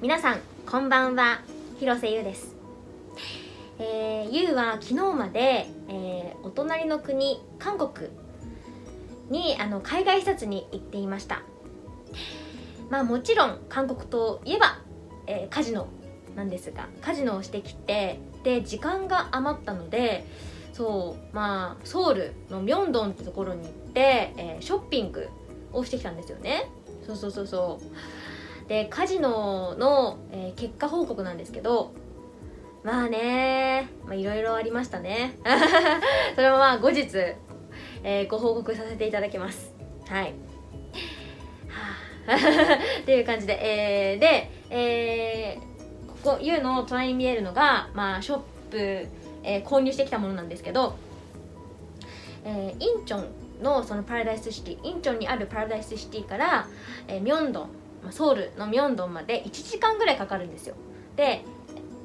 皆さんこんばんは。広瀬優です、えー、優は昨日まで、えーお隣の国韓国にあの海外視察に行っていました。まあもちろん韓国といえば、えーカジノなんですがカジノをしてきてで時間が余ったのでそうまあソウルのミョンドンってところに行って、えーショッピングをしてきたんですよね。そうそうそうそう。でカジノの、えー結果報告なんですけどまあねまあいろいろありましたね。それもまあ後日、えーご報告させていただきます。はい。はあ。っていう感じで、えーで、えーここ U の隣に見えるのが、まあ、ショップ、えー購入してきたものなんですけど、えーインチョンのそのパラダイスシティインチョンにあるパラダイスシティから、えーミョンドン、ソウルのミョンドンまで1時間ぐらいかかるんですよ。で、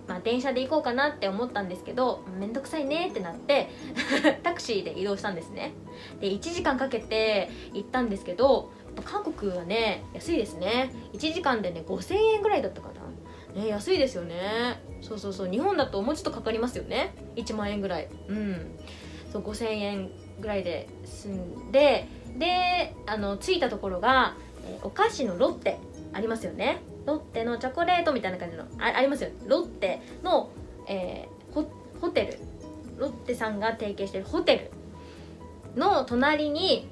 まあ、電車で行こうかなって思ったんですけどめんどくさいねってなって タクシーで移動したんですね。で1時間かけて行ったんですけど韓国はね安いですね。1時間でね5000円ぐらいだったかな。ね安いですよね。そうそうそう。日本だともうちょっとかかりますよね。1万円ぐらい。うん。そう5000円ぐらいで済んでであの着いたところが、えーお菓子のロッテありますよね。ロッテのチョコレートみたいな感じの。あありますよ。ロッテの、えーホテル。ロッテさんが提携してるホテルの隣に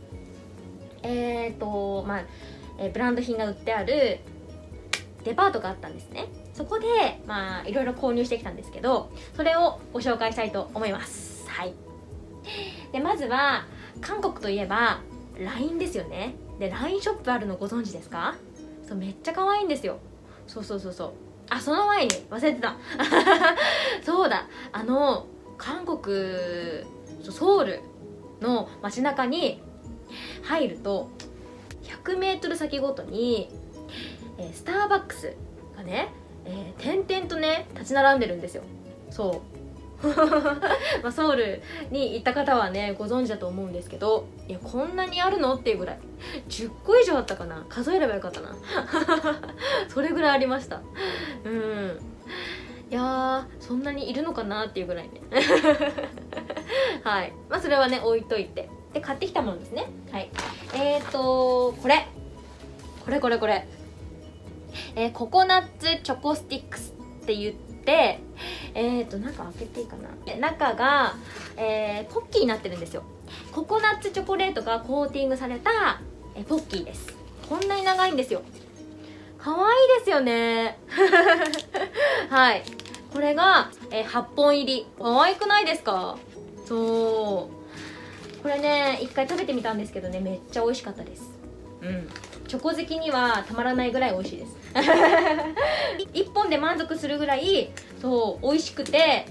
えっ、とまあ、えーブランド品が売ってあるデパートがあったんですね。そこでまあいろいろ購入してきたんですけどそれをご紹介したいと思います。はい。でまずは韓国といえば LINE ですよね。で LINE ショップあるのご存知ですか？そうめっちゃ可愛いんですよ。そうそうそうそう。あその前に忘れてた。そうだ。あの韓国ソウルの街中に入ると 100m 先ごとに、えースターバックスがね、えー点々とね立ち並んでるんですよ。そう。まあソウルに行った方はねご存知だと思うんですけどいやこんなにあるのっていうぐらい10個以上あったかな数えればよかったな。それぐらいありました。うん。いやそんなにいるのかなっていうぐらいね。はい。まあそれはね置いといて。で買ってきたものですね。はい。えーとこれ。これこれこれ。えーココナッツチョコスティックスって言ってえーと中開けていいかな？え中が、えーポッキーになってるんですよ。ココナッツチョコレートがコーティングされた、えーポッキーです。こんなに長いんですよ。可愛いですよね。はい。これが、えー8本入り。可愛くないですか？そう。これね一回食べてみたんですけどねめっちゃ美味しかったです。うん。チョコ好きにはたまらないぐらい美味しいです1本で満足するぐらいそう美味しくて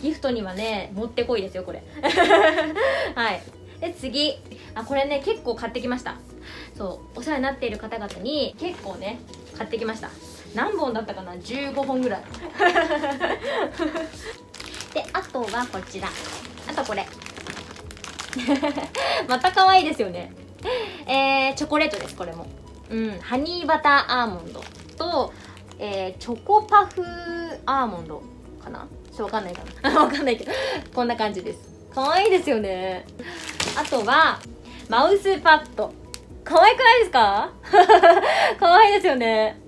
ギフトにはねもってこいですよこれ。はい。で次。あこれね結構買ってきました。そうお世話になっている方々に結構ね買ってきました。何本だったかな？15本ぐらい。であとはこちら。あとこれ。また可愛いですよね。えー、チョコレートですこれも。うんハニーバターアーモンドと、えー、チョコパフアーモンドかな？ちょっとわかんないかな。わかんないけど。こんな感じです。可愛いですよね。あとはマウスパッド。可愛くないですか？可愛いですよね。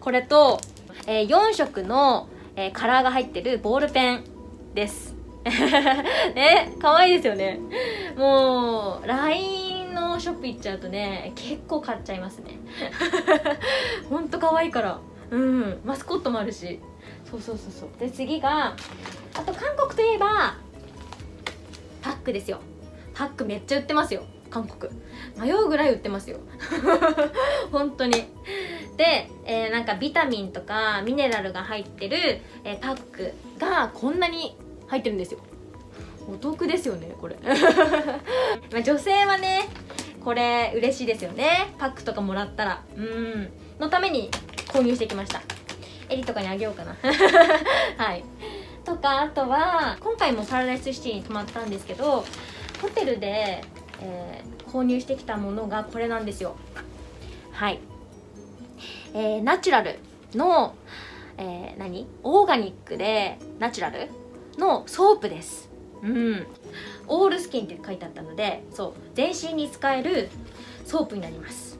これと、えー4色の、えーカラーが入ってるボールペンです。ね可愛いですよね。もう LINE のショップ行っちゃうとね結構買っちゃいますね。ほんと可愛いから。うん。マスコットもあるし。そうそうそうそう。で次があと韓国といえばパックですよ。パックめっちゃ売ってますよ。韓国。迷うぐらい売ってますよ。本当に。で、えーなんかビタミンとかミネラルが入ってる、えーパックがこんなに入ってるんですよ。お得ですよねこれ。まあ女性はねこれ嬉しいですよね。パックとかもらったら。うん。のために購入してきました。エリとかにあげようかな。はい。とかあとは今回もパラダイスシティに泊まったんですけどホテルで、えー購入してきたものがこれなんですよ。はい、えーナチュラルの、えー、何？オーガニックでナチュラルのソープです。うん。 all skin って書いてあったのでそう全身に使えるソープになります。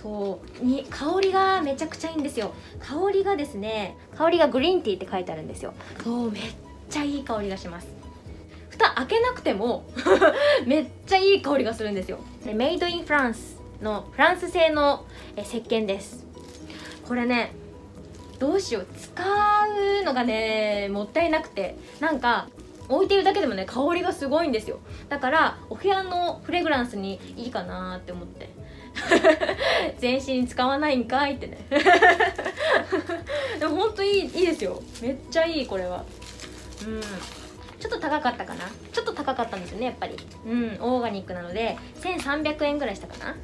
そうに香りがめちゃくちゃいいんですよ。香りがですね香りが green tea って書いてあるんですよ。そうめっちゃいい香りがします。蓋開けなくても めっちゃいい香りがするんですよ。でメイドインフランスのフランス製のえ石鹸です。これねどうしよう。使うのがねもったいなくて。なんか置いてるだけでもね香りがすごいんですよ。だからお部屋のフレグランスにいいかなって思って。全身使わないんかいってね。でもほんといいいいですよ。めっちゃいいこれは。うん。ちょっと高かったかな？ちょっと高かったんですよねやっぱり。うんオーガニックなので1300円ぐらいしたかな？はい。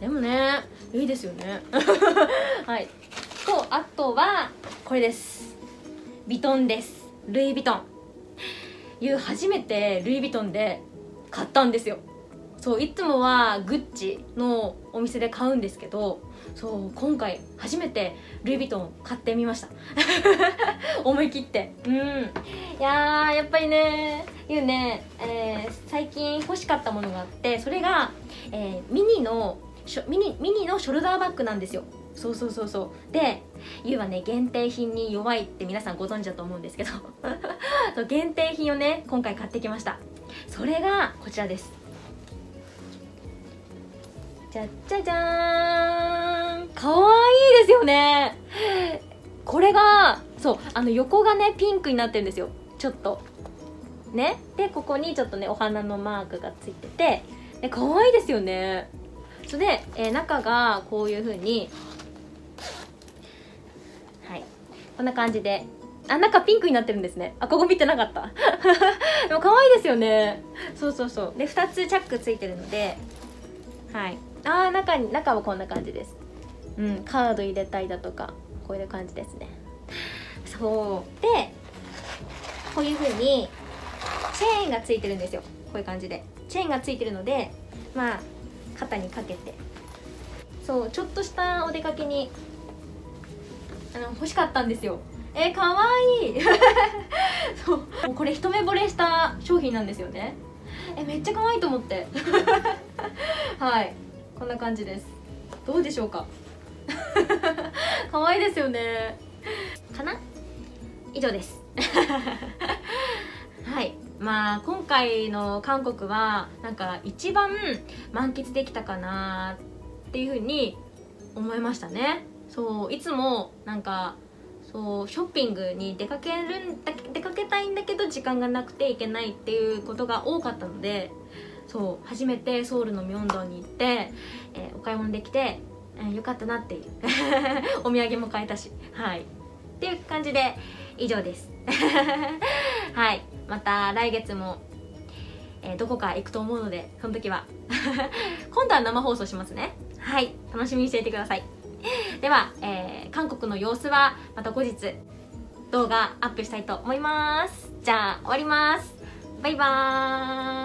でもねいいですよね。はい。とあとはこれです。ビトンです。ルイ・ヴィトン。いう初めてルイ・ヴィトンで買ったんですよ。そういつもはグッチのお店で買うんですけどそう今回初めてルイ・ヴィトン買ってみました。思い切って。うん。いややっぱりねいうね、えー、最近欲しかったものがあってそれが、えー、ミニのミニミニのショルダーバッグなんですよ。そうそうそうそう。でゆうはね限定品に弱いって皆さんご存知だと思うんですけど。限定品をね今回買ってきました。それがこちらです。じゃじゃじゃーん。かわいいですよね。これがそうあの横がねピンクになってるんですよ。ちょっと。ね？でここにちょっとねお花のマークがついてて。で可愛いですよね。それで、えー、中がこういう風にはいこんな感じで。あ中ピンクになってるんですね。あここ見てなかった。でも可愛いですよね。そうそうそう。で2つチャックついてるので。はい。あー中に中はこんな感じです。うんカード入れたりだとかこういう感じですね。そう。でこういう風にチェーンがついてるんですよ。こういう感じで。チェーンがついてるのでまあ肩にかけて。そうちょっとしたお出かけにあの欲しかったんですよ。えー、かわいい。そう。これ一目惚れした商品なんですよね。えめっちゃ可愛いと思って。はい。こんな感じです。どうでしょうか？可愛いですよね。かな？以上です。はい。まあ今回の韓国はなんか一番満喫できたかなっていうふうに思いましたね。そういつもなんかそうショッピングに出かけるんだ出かけたいんだけど時間がなくて行けないっていうことが多かったのでそう初めてソウルのミョンドンに行って、えー、お買い物できて、えー、よかったなっていう お土産も買えたしはい。っていう感じで以上です。はい。また来月も、えー、どこか行くと思うのでその時は。今度は生放送しますね。はい。楽しみにしていてください。では、えー、韓国の様子はまた後日動画アップしたいと思います。じゃあ終わります。バイバーイ。